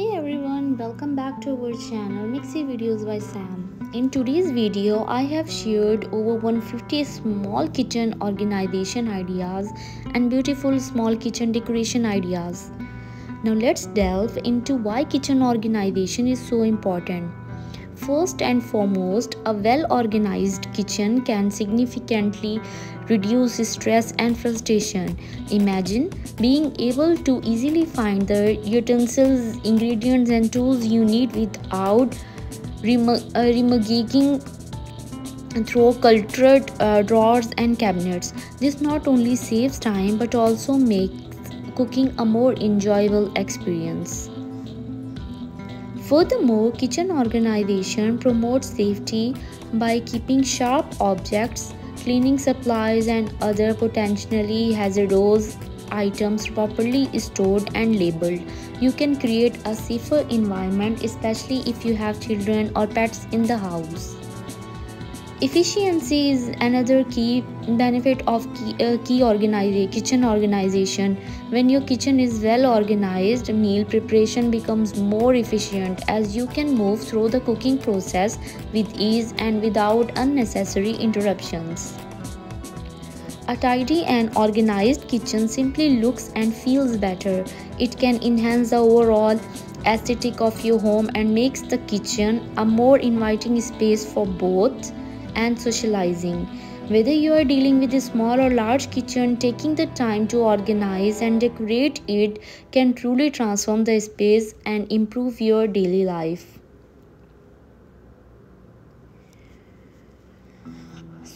Hey everyone, welcome back to our channel Mixy Videos by Sam. In today's video, I have shared over 150 small kitchen organization ideas and beautiful small kitchen decoration ideas. Now let's delve into why kitchen organization is so important. First and foremost, a well organized kitchen can significantly reduce stress and frustration. Imagine being able to easily find the utensils, ingredients, and tools you need without uh, through cluttered uh, drawers and cabinets. This not only saves time but also makes cooking a more enjoyable experience. Furthermore, kitchen organization promotes safety by keeping sharp objects, cleaning supplies, and other potentially hazardous items properly stored and labeled. You can create a safer environment, especially if you have children or pets in the house. Efficiency is another key benefit of key, uh, key kitchen organization. When your kitchen is well organized, meal preparation becomes more efficient as you can move through the cooking process with ease and without unnecessary interruptions. A tidy and organized kitchen simply looks and feels better. It can enhance the overall aesthetic of your home and makes the kitchen a more inviting space for both and socializing. Whether you are dealing with a small or large kitchen, taking the time to organize and decorate it can truly transform the space and improve your daily life.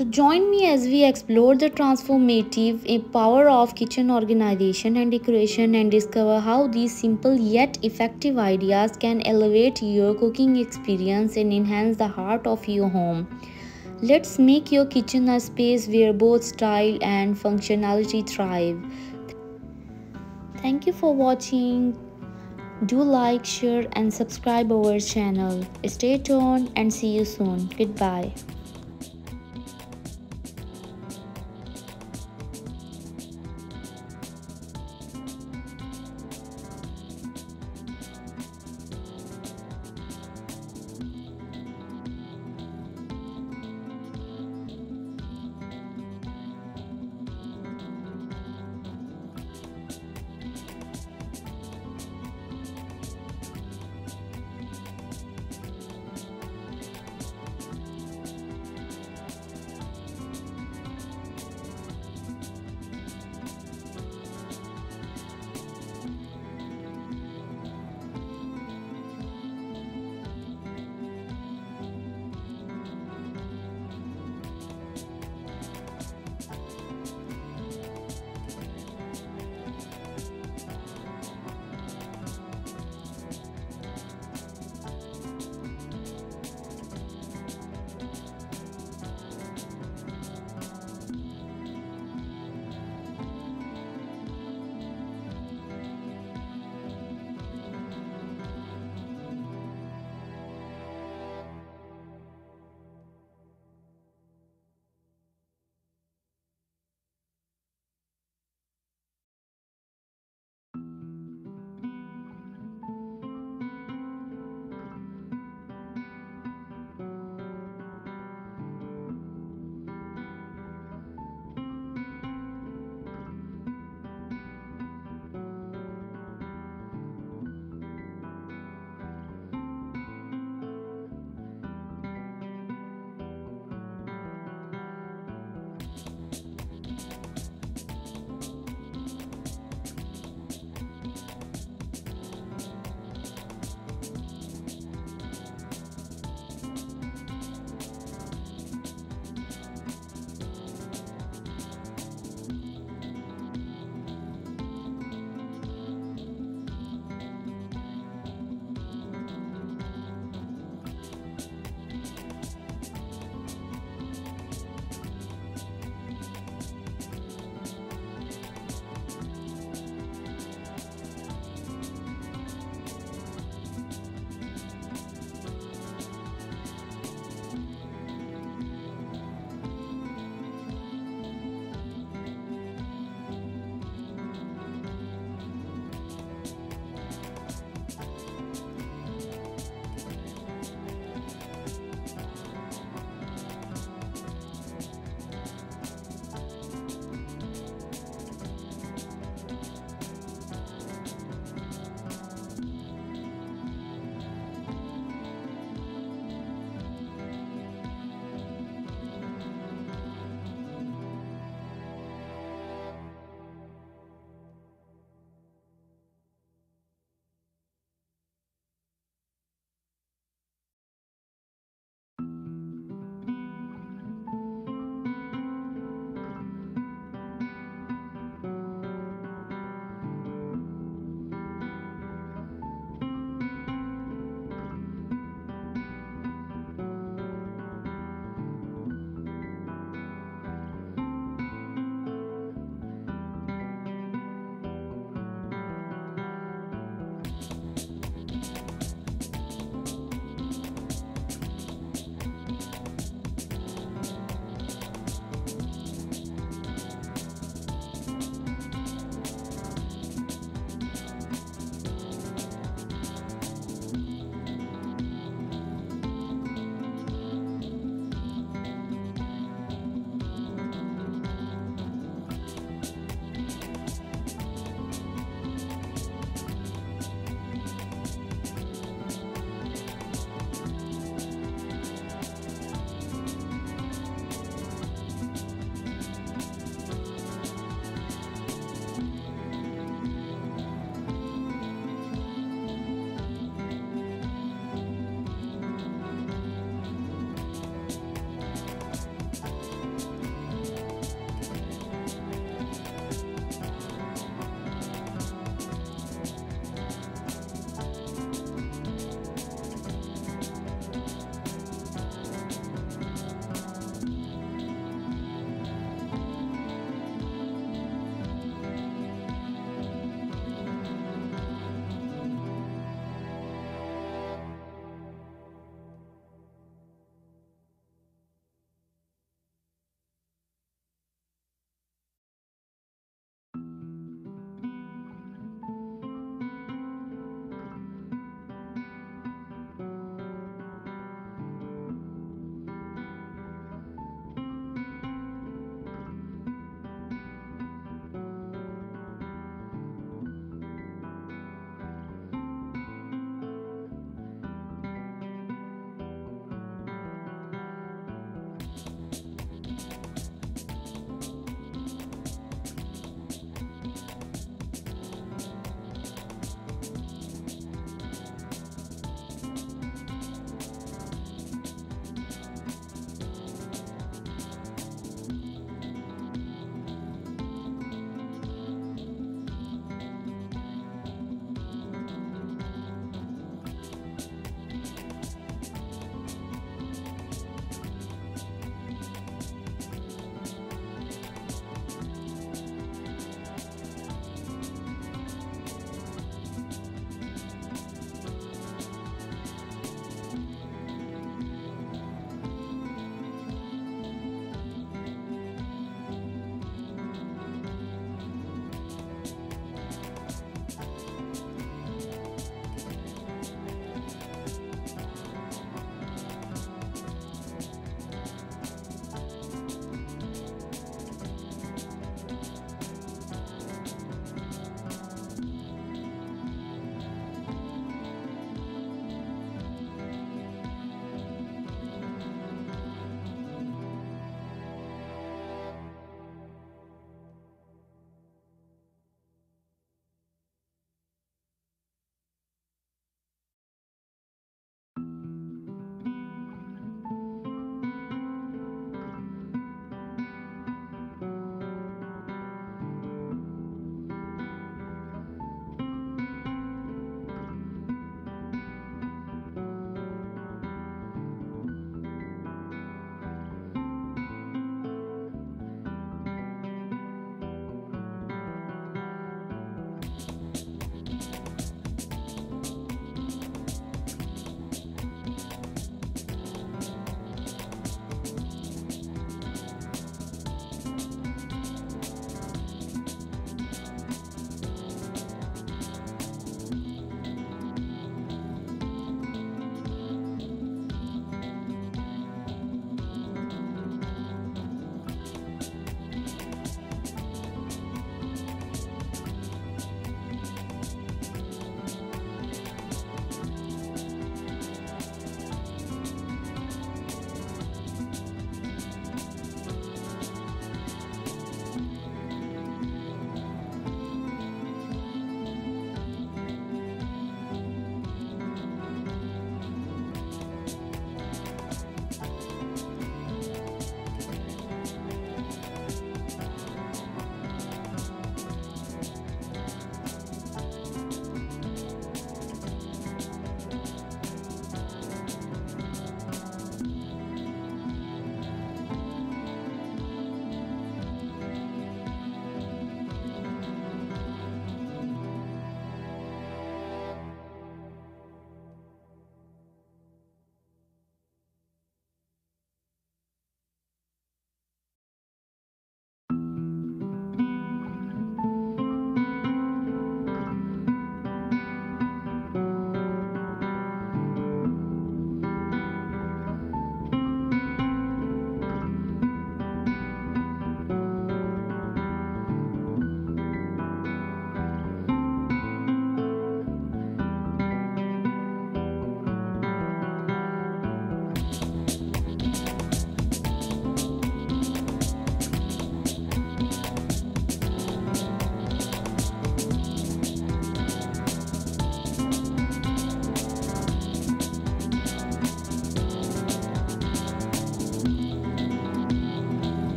So join me as we explore the transformative power of kitchen organization and decoration and discover how these simple yet effective ideas can elevate your cooking experience and enhance the heart of your home. Let's make your kitchen a space where both style and functionality thrive. Thank you for watching. Do like, share and subscribe our channel. Stay tuned and see you soon. Goodbye.